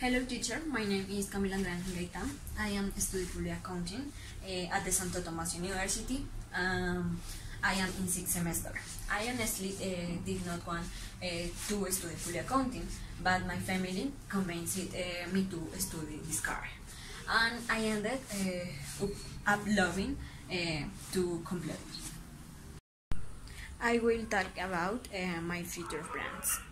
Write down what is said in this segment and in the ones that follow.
Hello teacher, my name is Camila Andrea Gaitan. I am studying public accounting uh, at the Santo Tomas University. Um, I am in sixth semester. I honestly uh, did not want uh, to study public accounting, but my family convinced me to study this career. And I ended up loving to complete. I will talk about my future plans.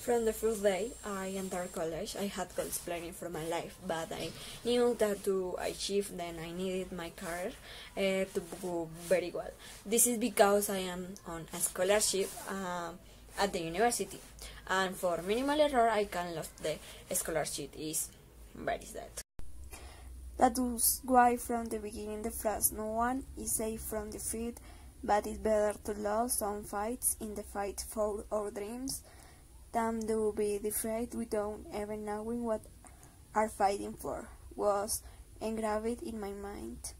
From the first day I entered college, I had goals planning for my life, but I knew that to achieve them I needed my career uh, to go very well. This is because I am on a scholarship uh, at the university, and for minimal error I can lose the scholarship is very sad. That was why from the beginning the phrase no one is safe from defeat, but it's better to lose some fights in the fight for our dreams than to be defeated without even knowing what are fighting for was engraved in my mind.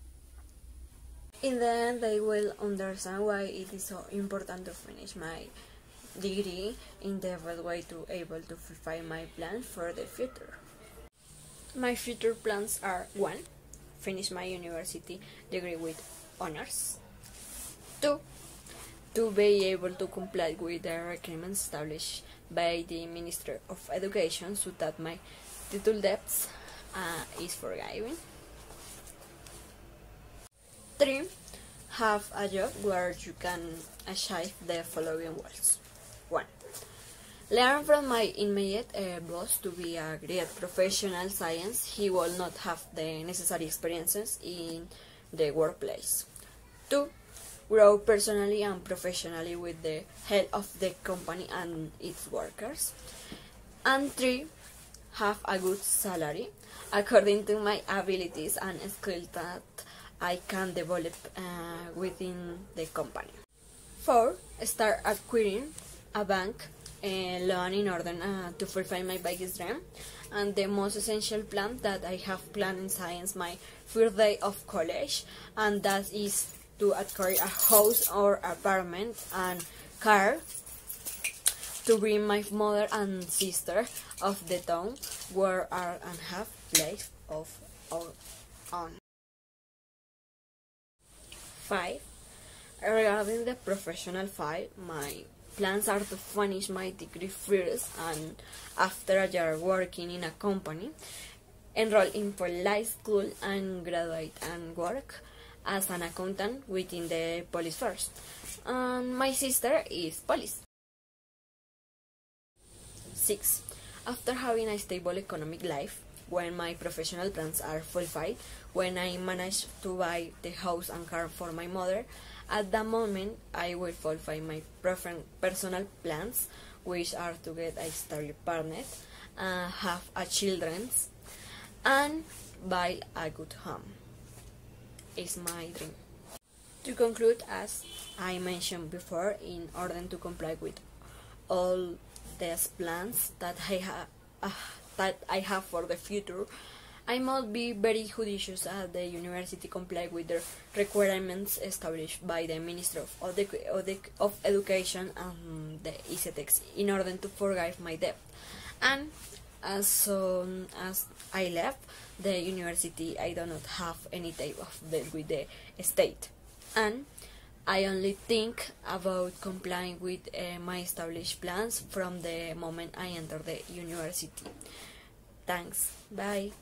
In the end, they will understand why it is so important to finish my degree in the best way to able to fulfill my plans for the future. My future plans are 1. Finish my university degree with honors. 2 to be able to comply with the requirements established by the Minister of Education so that my title debts uh, is forgiven. 3. Have a job where you can achieve the following goals. 1. Learn from my immediate uh, boss to be a great professional science. He will not have the necessary experiences in the workplace. 2 grow personally and professionally with the help of the company and its workers. And three, have a good salary according to my abilities and skills that I can develop uh, within the company. Four, start acquiring a bank uh, loan in order uh, to fulfill my biggest dream. And the most essential plan that I have planned in science my first day of college, and that is to acquire a house or apartment and car to bring my mother and sister of the town where and have place of our own. 5. Regarding the professional file, my plans are to finish my degree first and after a year working in a company, enroll in polite school and graduate and work as an accountant within the police force. And my sister is police. 6. After having a stable economic life, when my professional plans are fulfilled, when I manage to buy the house and car for my mother, at that moment I will fulfill my personal plans, which are to get a stable partner, uh, have a children, and buy a good home is my dream. To conclude, as I mentioned before, in order to comply with all these plans that I have uh, that I have for the future, I must be very judicious at the university comply with the requirements established by the Minister of, the, of Education and the ICETEX in order to forgive my debt. And as soon as I left the university, I do not have any type of deal with the state, and I only think about complying with uh, my established plans from the moment I enter the university. Thanks. Bye.